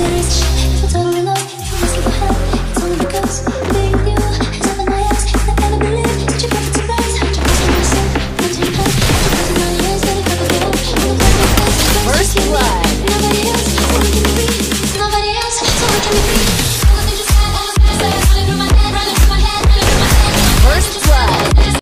message